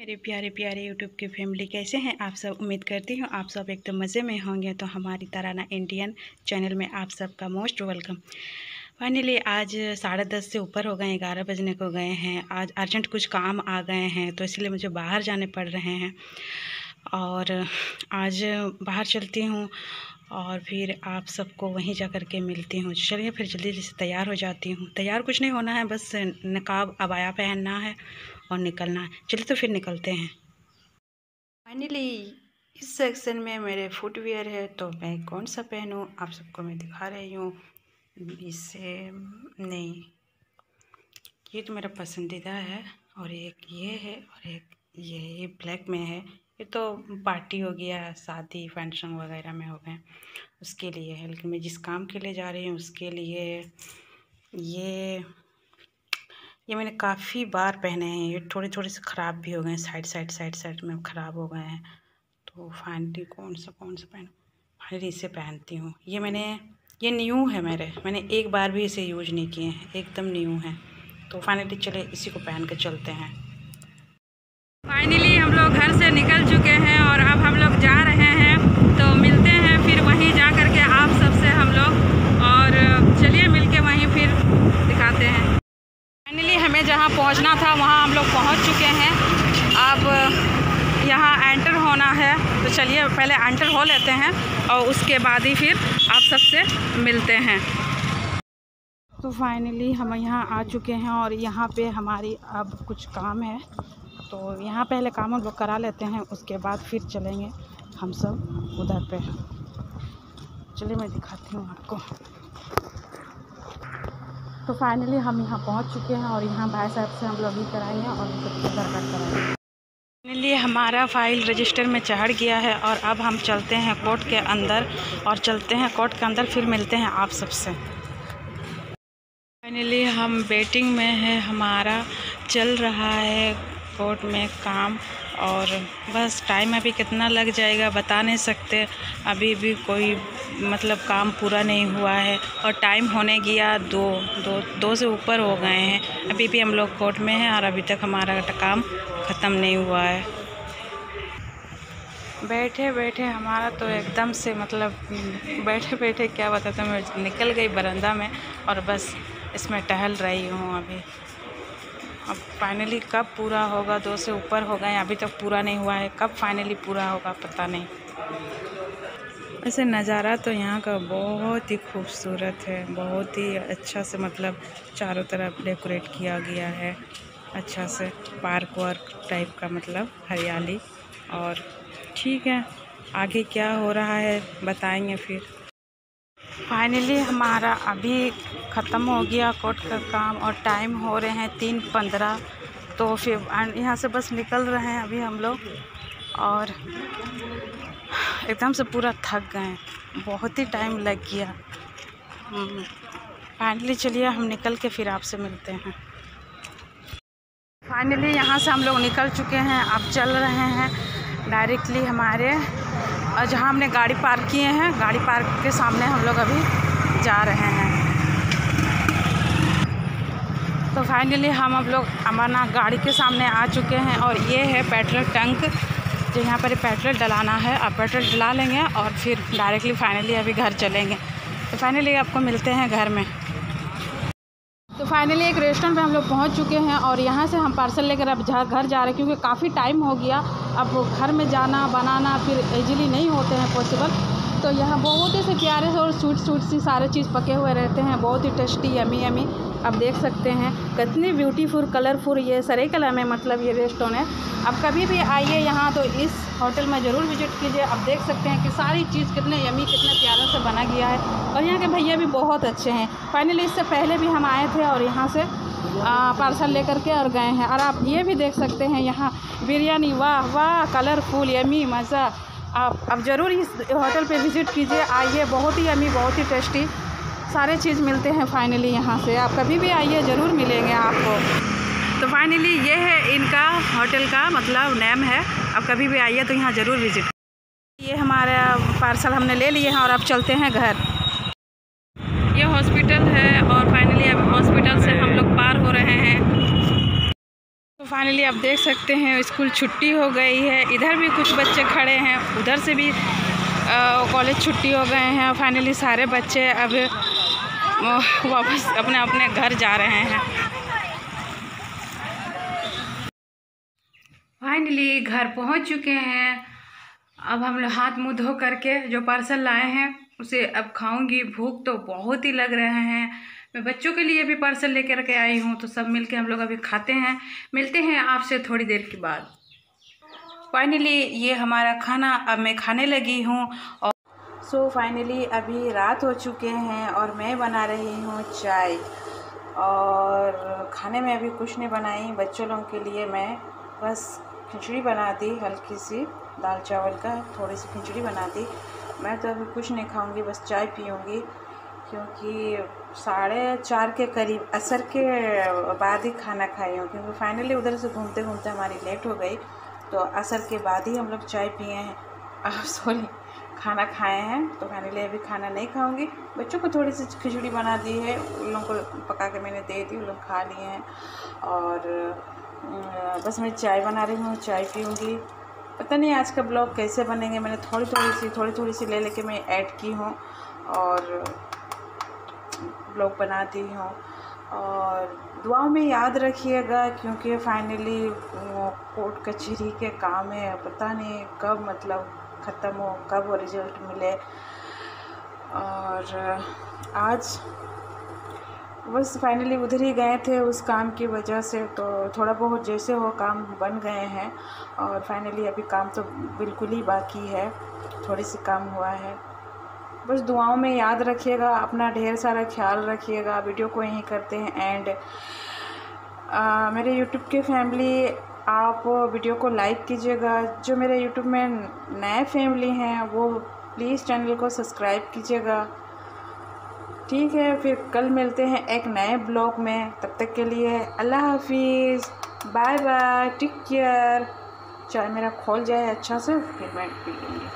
मेरे प्यारे प्यारे यूट्यूब के फैमिली कैसे हैं? आप सब उम्मीद करती हूँ आप सब एकदम मज़े में होंगे। तो हमारी तराना इंडियन चैनल में आप सबका मोस्ट वेलकम फाइनली आज साढ़े दस से ऊपर हो गए, ग्यारह बजने को गए हैं। आज अर्जेंट कुछ काम आ गए हैं तो इसलिए मुझे बाहर जाने पड़ रहे हैं। और आज बाहर चलती हूँ और फिर आप सबको वहीं जा कर के मिलती हूँ। चलिए फिर जल्दी जल्दी से तैयार हो जाती हूँ। तैयार कुछ नहीं होना है, बस नकाब, अबाया पहनना है और निकलना है। चलिए तो फिर निकलते हैं। फाइनली इस सेक्शन में मेरे फुटवेयर है तो मैं कौन सा पहनूँ? आप सबको मैं दिखा रही हूँ। इससे नहीं। ये तो मेरा पसंदीदा है और एक ये है और एक ये ये ब्लैक में है। ये तो पार्टी हो गया, शादी, फ़ंक्शन वगैरह में हो गए। उसके लिए है लेकिन मैं जिस काम के लिए जा रही हूँ, उसके लिए ये ये मैंने काफ़ी बार पहने हैं। ये थोड़े थोड़े से ख़राब भी हो गए हैं, साइड साइड साइड साइड में ख़राब हो गए हैं। तो फाइनली कौन सा कौन सा पहन? फाइनली इसे पहनती हूँ। ये मैंने, ये न्यू है मेरे। मैंने एक बार भी इसे यूज़ नहीं किए हैं। एकदम न्यू है। तो फाइनली चले, इसी को पहन के चलते हैं। फाइनली हम लोग घर से निकल चुके हैं और अब हम लोग जा रहे हैं। तो मिलते हैं फिर वहीं जा कर के आप सबसे हम लोग। और चलिए मिल के वहीं फिर दिखाते हैं। फाइनली हमें जहाँ पहुँचना था, वहाँ हम लोग पहुँच चुके हैं। अब यहाँ एंटर होना है। तो चलिए पहले एंटर हो लेते हैं और उसके बाद ही फिर आप सबसे मिलते हैं। तो फाइनली हम यहाँ आ चुके हैं और यहाँ पे हमारी अब कुछ काम है। तो यहाँ पहले काम लोग करा लेते हैं, उसके बाद फिर चलेंगे हम सब उधर पे। चलिए मैं दिखाती हूँ आपको। तो फाइनली हम यहाँ पहुँच चुके हैं और यहाँ भाई साहब से हम लोग ही कराएँगे और उधर कट कराएँगे फाइनली हमारा फ़ाइल रजिस्टर में चढ़ गया है और अब हम चलते हैं कोर्ट के अंदर और चलते हैं कोर्ट के अंदर, फिर मिलते हैं आप सबसे। फाइनली हम वेटिंग में है, हमारा चल रहा है कोर्ट में काम और बस टाइम अभी कितना लग जाएगा बता नहीं सकते। अभी भी कोई मतलब काम पूरा नहीं हुआ है और टाइम होने गया दो दो दो से ऊपर हो गए हैं। अभी भी हम लोग कोर्ट में हैं और अभी तक हमारा काम ख़त्म नहीं हुआ है। बैठे बैठे हमारा तो एकदम से मतलब बैठे बैठे क्या बताता मैं निकल गई बरंदा में और बस इसमें टहल रही हूँ अभी। अब फाइनली कब पूरा होगा? दो से ऊपर हो गए अभी तक पूरा नहीं हुआ है? कब फाइनली पूरा होगा? पता नहीं। वैसे नज़ारा तो यहाँ का बहुत ही खूबसूरत है। बहुत ही अच्छा से मतलब चारों तरफ़ डेकोरेट किया गया है। अच्छा से पार्क वार्क टाइप का मतलब हरियाली। और ठीक है। आगे क्या हो रहा है? बताएँगे फिर। फाइनली हमारा अभी ख़त्म हो गया कोर्ट का काम और टाइम हो रहे हैं तीन पंद्रह। तो फिर यहाँ से बस निकल रहे हैं अभी हम लोग। और एकदम से पूरा थक गए। बहुत ही टाइम लग गया। फाइनली चलिए, हम निकल के फिर आपसे मिलते हैं। फाइनली यहाँ से हम लोग निकल चुके हैं। अब चल रहे हैं डायरेक्टली हमारे और जहाँ हमने गाड़ी पार्क किए हैं। गाड़ी पार्क के सामने हम लोग अभी जा रहे हैं। तो फाइनली हम अब लोग अमरनाथ गाड़ी के सामने आ चुके हैं और ये है पेट्रोल टंक जो यहाँ पर पेट्रोल डलाना है। अब पेट्रोल डला लेंगे और फिर डायरेक्टली फाइनली अभी घर चलेंगे। तो फाइनली आपको मिलते हैं घर में। तो फाइनली एक रेस्टोरेंट में हम लोग पहुँच चुके हैं और यहाँ से हम पार्सल लेकर अब घर जा रहे हैं क्योंकि काफ़ी टाइम हो गया। अब घर में जाना, बनाना फिर इजीली नहीं होते हैं पॉसिबल तो यहाँ बहुत ही से प्यारे से और स्वीट स्वीट सी सारे चीज़ पके हुए रहते हैं। बहुत ही टेस्टी यमी यमी आप देख सकते हैं कितनी ब्यूटीफुल कलरफुल ये सरे में मतलब ये रेस्टोरेंट है। अब कभी भी आइए यहाँ तो इस होटल में ज़रूर विज़िट कीजिए। अब देख सकते हैं कि सारी चीज़ कितने यमी कितने प्यारे से बना गया है। और यहाँ के भैया भी बहुत अच्छे हैं। फाइनली इससे पहले भी हम आए थे और यहाँ से पार्सल लेकर के और गए हैं। और आप ये भी देख सकते हैं यहाँ, बिरयानी। वाह वाह कलरफुल यमी मज़ा। आप अब ज़रूर इस होटल पे विज़िट कीजिए। आइए, बहुत ही यमी बहुत ही टेस्टी सारे चीज़ मिलते हैं फाइनली यहाँ से। आप कभी भी आइए, ज़रूर मिलेंगे आपको। तो फाइनली ये है इनका होटल का मतलब नेम है। अब कभी भी आइए तो यहाँ ज़रूर विज़िट ये हमारा पार्सल हमने ले लिए हैं और अब चलते हैं घर। ये हॉस्पिटल है और फाइनली अब हॉस्पिटल से हम लोग पार हो रहे हैं। तो फाइनली आप देख सकते हैं, स्कूल छुट्टी हो गई है। इधर भी कुछ बच्चे खड़े हैं, उधर से भी कॉलेज छुट्टी हो गए हैं। फाइनली सारे बच्चे अब वापस अपने अपने घर जा रहे हैं। फाइनली घर पहुँच चुके हैं। अब हम लोग हाथ मुँह धो करके जो पार्सल लाए हैं उसे अब खाऊँगी। भूख तो बहुत ही लग रहे हैं। मैं बच्चों के लिए भी पार्सल लेकर के आई हूँ तो सब मिलके हम लोग अभी खाते हैं। मिलते हैं आपसे थोड़ी देर के बाद। फाइनली ये हमारा खाना अब मैं खाने लगी हूँ और सो so, फाइनली अभी रात हो चुके हैं और मैं बना रही हूँ चाय। और खाने में अभी कुछ नहीं बनाई बच्चों लोगों के लिए मैं बस खिचड़ी बना दी हल्की सी, दाल चावल का थोड़ी सी खिचड़ी बना दी। मैं तो अभी कुछ नहीं खाऊँगी, बस चाय पीऊँगी, क्योंकि साढ़े चार के करीब, असर के बाद ही खाना खाई हूँ, क्योंकि फाइनली उधर से घूमते घूमते हमारी लेट हो गई तो असर के बाद ही हम लोग चाय पिए हैं। अब सॉरी खाना खाए हैं तो फाइनली अभी खाना नहीं खाऊँगी। बच्चों को थोड़ी सी खिचड़ी बना दी है, उन लोगों को पका के मैंने दे दी, उन लोग खा लिए हैं, और बस मैं चाय बना रही हूँ, चाय पीऊँगी। पता नहीं आज का ब्लॉग कैसे बनेंगे, मैंने थोड़ी थोड़ी सी थोड़ी थोड़ी सी ले लेके मैं ऐड की हूँ और ब्लॉग बनाती हूँ। और दुआओं में याद रखिएगा क्योंकि फाइनली कोर्ट कचहरी के काम है, पता नहीं कब मतलब ख़त्म हो, कब वो रिज़ल्ट मिले। और आज बस फाइनली उधर ही गए थे, उस काम की वजह से तो थोड़ा बहुत जैसे हो काम बन गए हैं और फाइनली अभी काम तो बिल्कुल ही बाकी है, थोड़ी सी काम हुआ है। बस दुआओं में याद रखिएगा, अपना ढेर सारा ख्याल रखिएगा, वीडियो को यहीं करते हैं एंड मेरे यूट्यूब के फैमिली आप वीडियो को लाइक कीजिएगा। जो मेरे यूट्यूब में नए फैमिली हैं, वो प्लीज़ चैनल को सब्सक्राइब कीजिएगा। ठीक है, फिर कल मिलते हैं एक नए ब्लॉग में। तब तक के लिए अल्लाह हाफिज़। Bye bye, take care. चाहे मेरा खोल जाए अच्छा से, फिर मैं पी लूँगी।